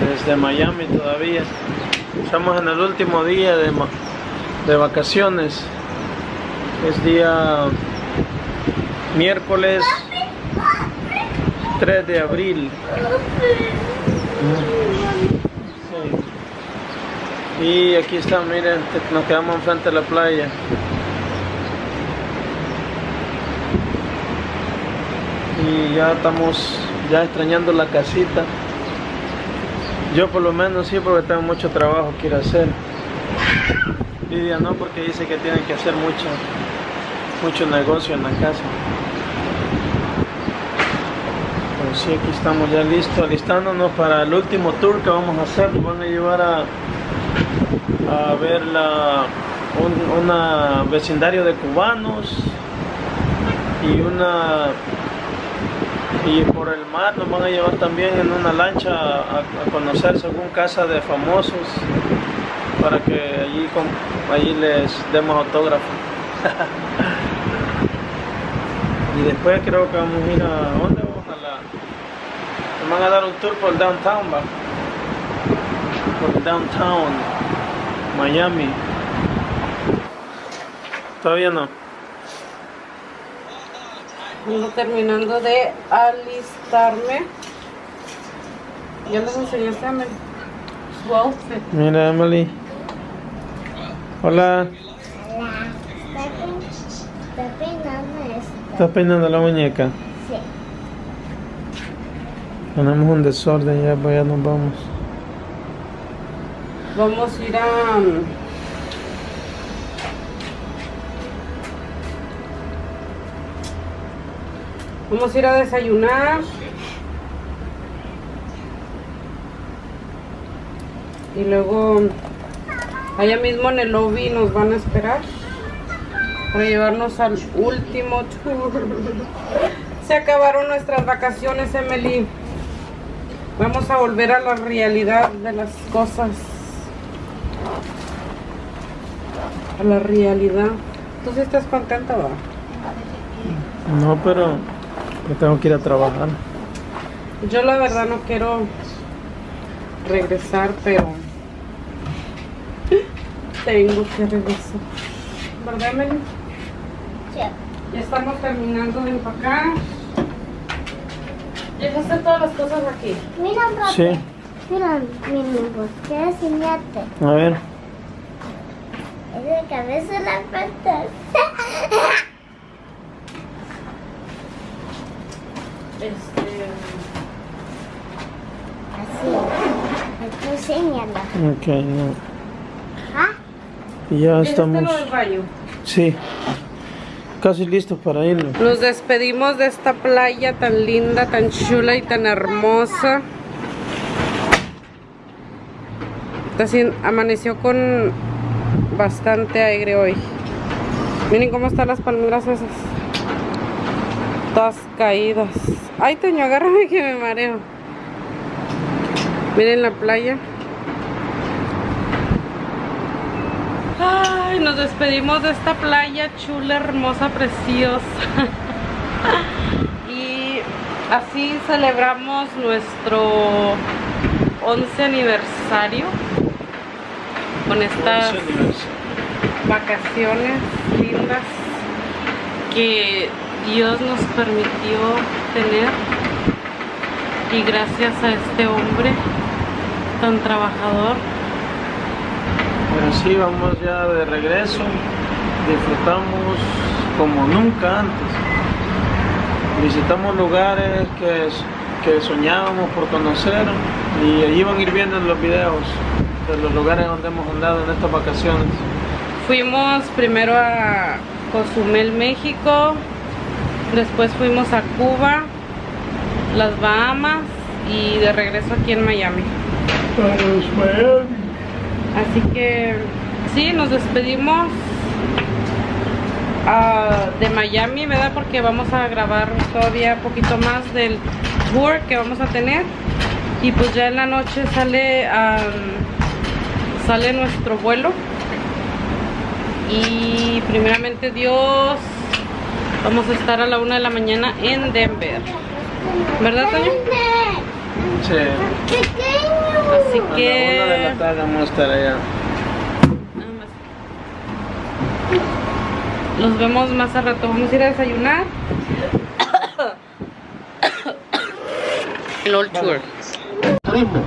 desde Miami todavía. Estamos en el último día de, de vacaciones. Es día miércoles 3 de abril. Y aquí está, miren, nos quedamos enfrente de la playa. Y ya estamos ya extrañando la casita. Yo por lo menos sí, porque tengo mucho trabajo que ir a hacer. Lidia no, porque dice que tiene que hacer mucho, mucho negocio en la casa. Pero sí, aquí estamos ya listos, alistándonos para el último tour que vamos a hacer. Nos van a llevar a, a ver la, un una vecindario de cubanos y una por el mar nos van a llevar también en una lancha a, a conocer según casa de famosos para que allí, allí les demos autógrafo. Y después creo que vamos a ir a ¿dónde vamos a la? nos van a dar un tour por downtown va. Por downtown Miami. Todavía no Ando terminando de alistarme. Ya les enseñaste a Emily su outfit. Mira, Emily. Hola. Hola, está peinando esto. ¿Estás peinando la muñeca? Sí. Tenemos un desorden ya, pues ya nos vamos. Vamos a ir a. Vamos a ir a desayunar. Y luego allá mismo en el lobby nos van a esperar para llevarnos al último tour. Se acabaron nuestras vacaciones, Emily. Vamos a volver a la realidad de las cosas. A la realidad. ¿Tú sí estás contenta, va? No, pero yo tengo que ir a trabajar. Yo la verdad no quiero regresar, pero tengo que regresar. ¿Verdad, Emily? Sí. Ya estamos terminando de empacar. Ya dejaste todas las cosas aquí. Mira, papi. Sí, Mira, mi quiero enseñarte. a ver. Es de cabeza la patas. Este, Así. Tú enséñala. Ok, no. ¿Ah? Y ya ¿Dejaste estamos. lo del baño? Sí, casi listos para irnos. Nos despedimos de esta playa tan linda, tan chula y tan hermosa. Está así- amaneció con bastante aire hoy. Miren cómo están las palmeras esas. Todas caídas. Ay, Toño, agárrame que me mareo. Miren la playa. Ay, nos despedimos de esta playa chula, hermosa, preciosa. y así celebramos nuestro 11 aniversario con estas vacaciones lindas que Dios nos permitió tener y gracias a este hombre tan trabajador Pero sí, vamos ya de regreso. Disfrutamos como nunca antes. Visitamos lugares que, que soñábamos por conocer y allí van a ir viendo en los videos de los lugares donde hemos andado en estas vacaciones. Fuimos primero a Cozumel, México, después fuimos a Cuba, las Bahamas y de regreso aquí en Miami. Así que sí, nos despedimos ah, de Miami, ¿verdad? Porque vamos a grabar todavía un poquito más del tour que vamos a tener. Y pues ya en la noche sale, sale nuestro vuelo. Y primeramente Dios, vamos a estar a la una de la mañana en Denver. ¿Verdad, Toño? Sí. Así A la una de que... la tarde vamos a estar allá. nada más. Nos vemos más a rato. Vamos a ir a desayunar. El Old Tour. turismo.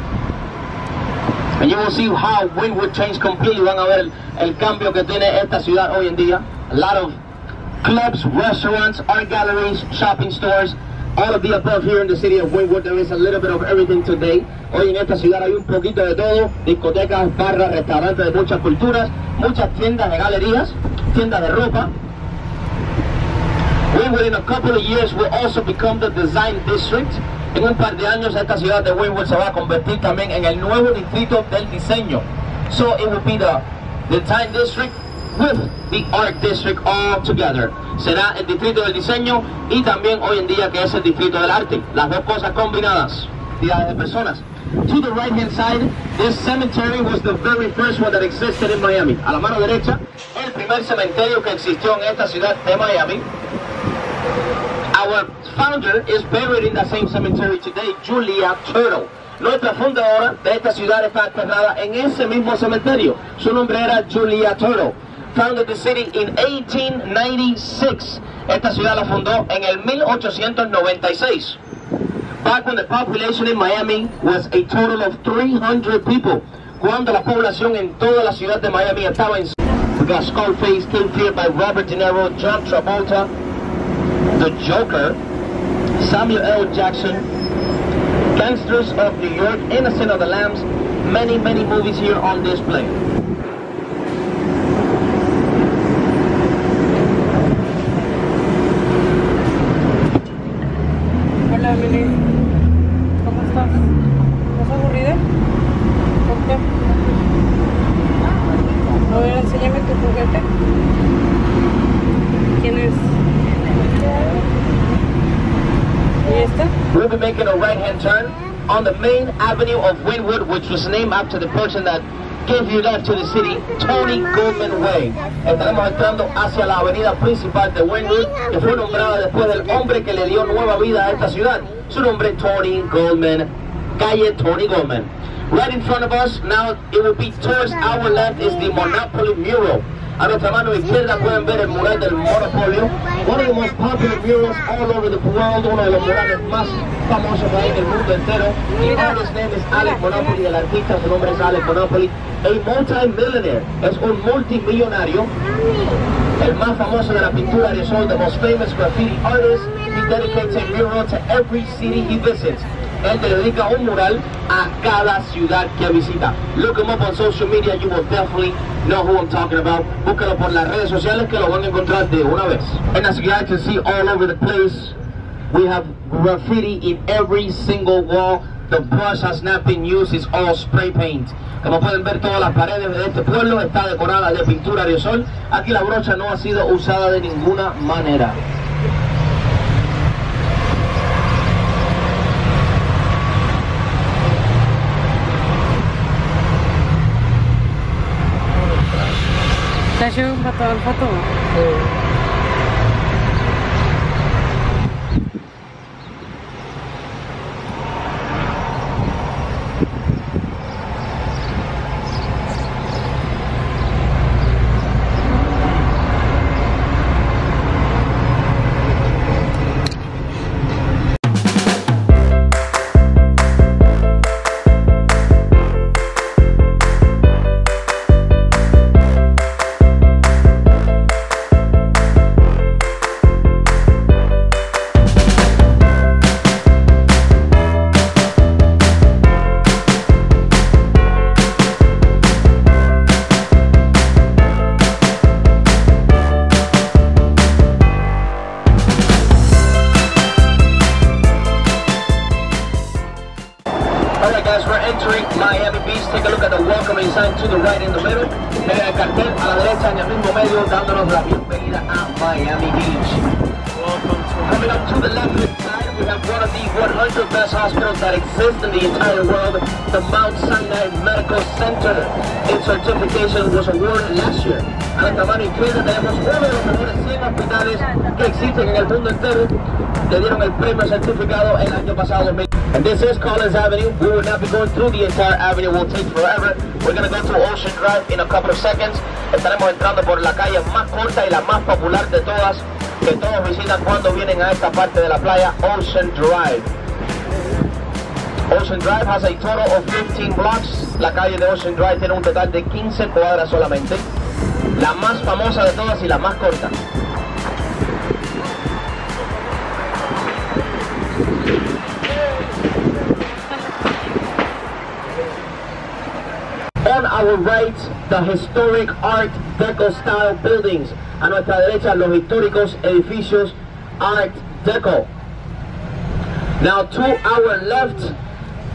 And you will see how Wynwood changed completely. Van a ver el cambio que tiene esta ciudad hoy en día. A lot of clubs, restaurants, art galleries, shopping stores, all of the above here in the city of Wynwood. There is a little bit of everything today. Hoy en esta ciudad hay un poquito de todo. Discotecas, barras, restaurantes de muchas culturas, muchas tiendas de galerías, tiendas de ropa. Wynwood in a couple of years will also become the design district. En un par de años esta ciudad de Wynwood se va a convertir también en el nuevo distrito del diseño. So it will be the design district with the art district all together. Será el distrito del diseño y también hoy en día que es el distrito del arte. Las dos cosas combinadas. De personas. To the right hand side, this cemetery was the very first one that existed in Miami. A la mano derecha, el primer cementerio que existió en esta ciudad de Miami. Our founder is buried in the same cemetery today, Julia Turtle. Nuestra fundadora de esta ciudad está enterrada en ese mismo cementerio. Su nombre era Julia Turtle. Founded the city in 1896. Esta ciudad la fundó en el 1896. Back when the population in Miami was a total of 300 people. Cuando la población en toda la ciudad de Miami estaba en... We got Scarface, King Fear by Robert De Niro, John Travolta, The Joker, Samuel L. Jackson, Gangsters of New York, Innocent of the Lambs, many, many movies here on display. Making a right-hand turn on the main avenue of Wynwood, which was named after the person that gave you life to the city, Tony Goldman Way. Estaremos entrando hacia la avenida principal de Wynwood, que fue nombrada después del hombre que le dio nueva vida a esta ciudad. Su nombre, Tony Goldman, calle Tony Goldman. Right in front of us, now it will be towards our left, is the Monopoly mural. A nuestra mano izquierda pueden ver el mural del Monopolio, one of the most popular murals all over the world, uno de los murales más famosos ahí en el mundo entero. The artist's name is Monopoly, el artista su nombre es Alec Monopoly, a multi-millionaire, es un multimillonario, el más famoso de la pintura aerosol, the most famous graffiti artist. He dedicates a mural to every city he visits. Él te dedica un mural a cada ciudad que visita. Look him up on social media, you will definitely know who I'm talking about. Búscalo por las redes sociales que lo van a encontrar de una vez. And as you guys can see all over the place, we have graffiti in every single wall. The brush has not been used, it's all spray paint. Como pueden ver, todas las paredes de este pueblo está decorada de pintura aerosol. Aquí la brocha no ha sido usada de ninguna manera. شو بطل فطور best hospitals that exist in the entire world, the Mount Sinai Medical Center. Its certification was awarded last year. Tenemos uno de los mejores 100 hospitales que existen en el mundo entero. Le dieron el premio certificado el año pasado. 2000. And this is Collins Avenue. We will not be going through the entire avenue. It will take forever. We're going to go to Ocean Drive in a couple of seconds. Estaremos entrando por la calle más corta y la más popular de todas que todos visitan cuando vienen a esta parte de la playa, Ocean Drive. Ocean Drive has a total of 15 blocks. La calle de Ocean Drive tiene un total de 15 cuadras solamente. La más famosa de todas y la más corta. On our right, the historic Art Deco style buildings. A nuestra derecha, los históricos edificios Art Deco. Now to our left,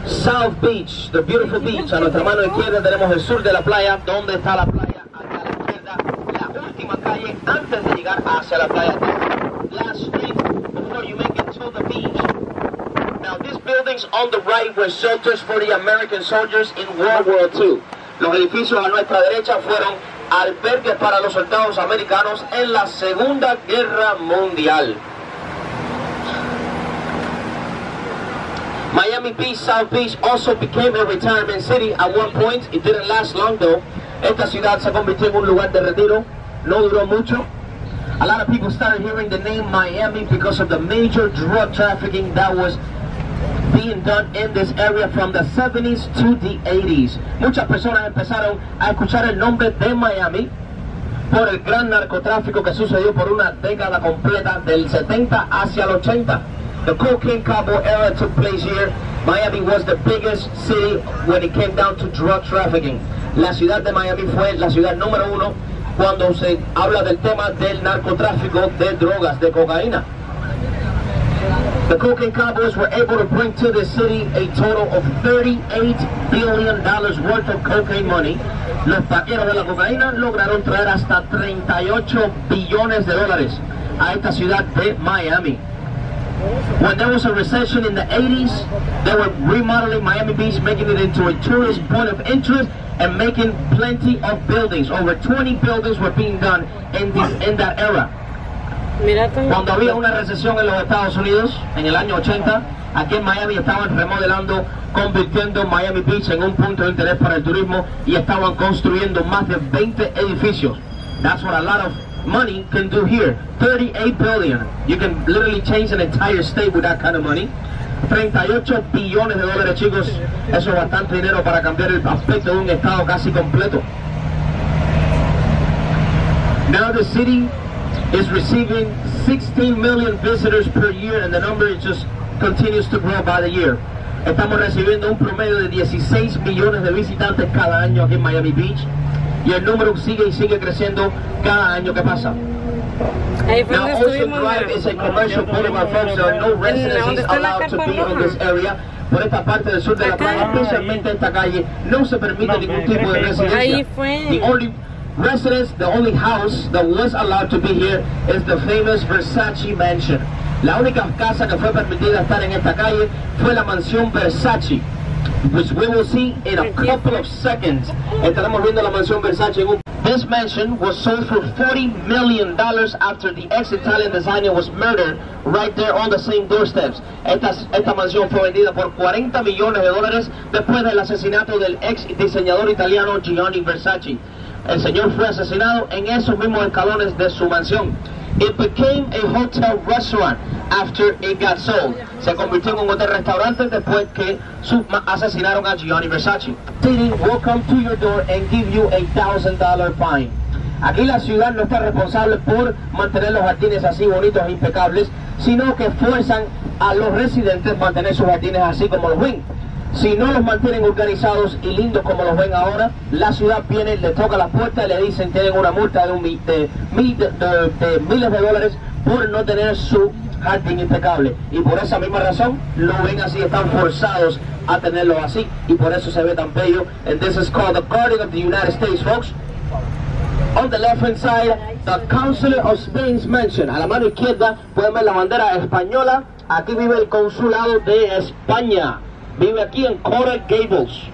South Beach, the beautiful beach. A nuestra mano izquierda tenemos el sur de la playa. ¿Dónde está la playa? Acá a la izquierda, la última calle antes de llegar hacia la playa. Last street before you make it to the beach. Now these buildings on the right were shelters for the American soldiers in World War II. Los edificios a nuestra derecha fueron albergues para los soldados americanos en la Segunda Guerra Mundial. Miami Beach, South Beach also became a retirement city at one point. It didn't last long though. Esta ciudad se convirtió en un lugar de retiro. No duró mucho. A lot of people started hearing the name Miami because of the major drug trafficking that was being done in this area from the 70s to the 80s. Muchas personas empezaron a escuchar el nombre de Miami por el gran narcotráfico que sucedió por una década completa del 70 hacia el 80. The cocaine cowboy era took place here. Miami was the biggest city when it came down to drug trafficking. La ciudad de Miami fue la ciudad número uno cuando se habla del tema del narcotráfico de drogas, de cocaína. The cocaine cowboys were able to bring to the city a total of 38 billion dollars worth of cocaine money. Los vaqueros de la cocaína lograron traer hasta 38 billones de dólares a esta ciudad de Miami. When there was a recession in the 80s, they were remodeling Miami Beach, making it into a tourist point of interest and making plenty of buildings. Over 20 buildings were being done in, this, in that era. Cuando había una recesión en los Estados Unidos, en el año 80, aquí en Miami estaban remodelando, convirtiendo Miami Beach en un punto de interés para el turismo y estaban construyendo más de 20 edificios. That's what a lot of money can do here. 38 billion. You can literally change an entire state with that kind of money. 38 billones de dólares, chicos. Eso es bastante dinero para cambiar el aspecto de un estado casi completo. Now the city is receiving 16 million visitors per year and the number just continues to grow by the year. Estamos recibiendo un promedio de 16 millones de visitantes cada año aquí en Miami Beach y el número sigue y sigue creciendo cada año que pasa. Ahí fue Now donde Ocean estuvimos. Drive is a commercial boulevard, folks. There are no ¿dónde residencies está la allowed to carpa be in roja? this area. Por esta parte del sur de la playa, especialmente esta calle, no se permite ningún tipo de residencia. Ahí fue. The only residence, the only house that was allowed to be here is the famous Versace Mansion. La única casa que fue permitida estar en esta calle fue la mansión Versace, which we will see in a couple of seconds. Estaremos viendo la mansión Versace This mansion was sold for 40 million dollars after the ex-Italian designer was murdered right there on the same doorsteps. Esta, esta mansión fue vendida por 40 millones de dólares después del asesinato del ex diseñador italiano Gianni Versace. El señor fue asesinado en esos mismos escalones de su mansión. It became a hotel restaurant after it got sold. Se convirtió en un hotel restaurante después que asesinaron a Gianni Versace. City will come to your door and give you a thousand dollar fine. Aquí la ciudad no está responsable por mantener los jardines así bonitos e impecables, sino que fuerzan a los residentes mantener sus jardines así como los ven. Si no los mantienen organizados y lindos como los ven ahora, la ciudad viene, le toca la puerta y le dicen tienen una multa de, un de, de- de- miles de dólares por no tener su jardín impecable. Y por esa misma razón lo ven así, están forzados a tenerlo así y por eso se ve tan bello. And this is called the Guardian of the United States, folks. On the left hand side, the Consulate of Spain's Mansion. A la mano izquierda pueden ver la bandera española Aquí vive el consulado de España. Vive aquí en Coral Gables.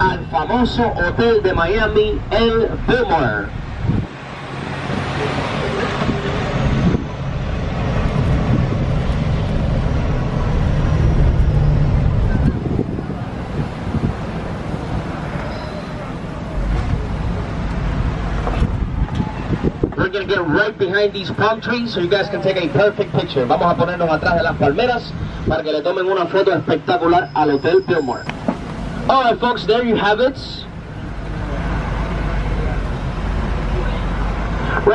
al famoso hotel de Miami, el Billmore. We're gonna get right behind these palm trees so you guys can take a perfect picture. Vamos a ponernos atrás de las palmeras para que le tomen una foto espectacular al Hotel Billmore. Alright folks, there you have it.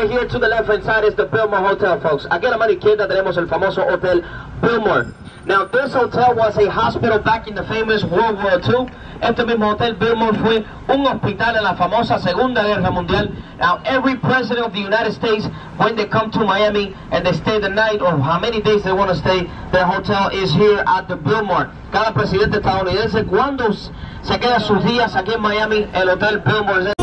Right here to the left hand side is the Billmore Hotel, folks. Aquí a la mano izquierda tenemos el famoso Hotel Billmore. Now, this hotel was a hospital back in the famous World War II. Este mismo Hotel Billmore fue un hospital en la famosa Segunda Guerra Mundial. Now, every president of the United States, when they come to Miami and they stay the night or how many days they want to stay, their hotel is here at the Billmore. Cada presidente estadounidense, cuando se queda sus días aquí en Miami, el Hotel Billmore